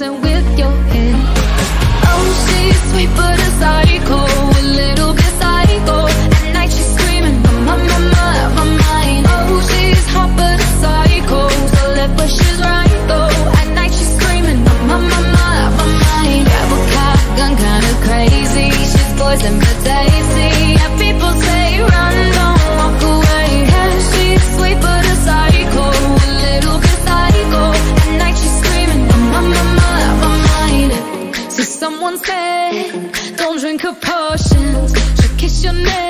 yes. Cause don't drink her potions. She'll kiss your neck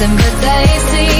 nothing but they see